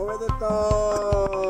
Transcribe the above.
おめでとう。